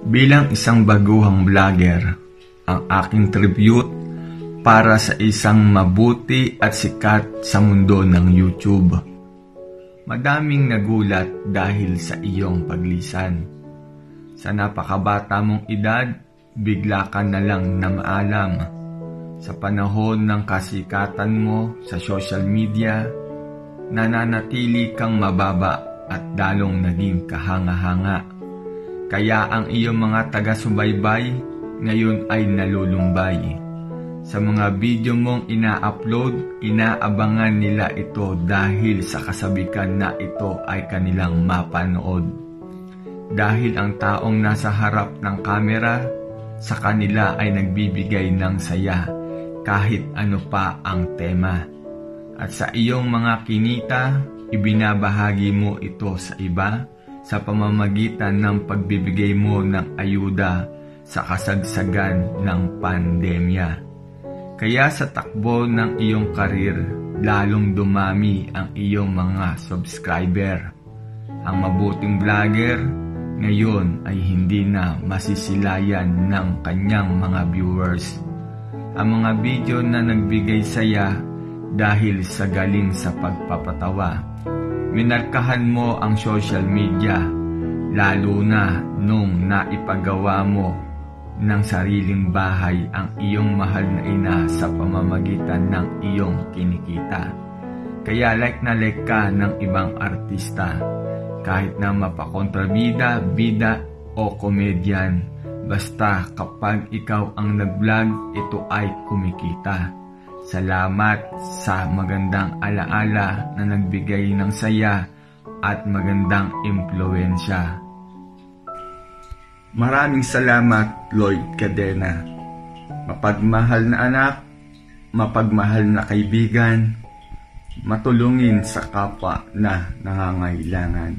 Bilang isang baguhang vlogger, ang aking tribute para sa isang mabuti at sikat sa mundo ng YouTube. Madaming nagulat dahil sa iyong paglisan. Sa napakabata mong edad, bigla ka na lang na maalam. Sa panahon ng kasikatan mo sa social media, nananatili kang mababa at dalong naging kahanga-hanga. Kaya ang iyong mga taga-subaybay ngayon ay nalulumbay. Sa mga video mong ina-upload, inaabangan nila ito dahil sa kasabikan na ito ay kanilang mapanood. Dahil ang taong nasa harap ng kamera, sa kanila ay nagbibigay ng saya kahit ano pa ang tema. At sa iyong mga kinita, ibinabahagi mo ito sa iba sa pamamagitan ng pagbibigay mo ng ayuda sa kasagsagan ng pandemya. Kaya sa takbo ng iyong karir, lalong dumami ang iyong mga subscriber. Ang mabuting vlogger ngayon ay hindi na masisilayan ng kanyang mga viewers. Ang mga video na nagbigay saya dahil sa galing sa pagpapatawa. Minarkahan mo ang social media, lalo na nung naipagawa mo ng sariling bahay ang iyong mahal na ina sa pamamagitan ng iyong kinikita. Kaya like na like ka ng ibang artista, kahit na mapakontrabida, bida o komedyan, basta kapag ikaw ang nag-vlog, ito ay kumikita. Salamat sa magandang alaala na nagbigay ng saya at magandang impluensya. Maraming salamat, Lloyd Cadena. Mapagmahal na anak, mapagmahal na kaibigan, matulungin sa kapwa na nangangailangan.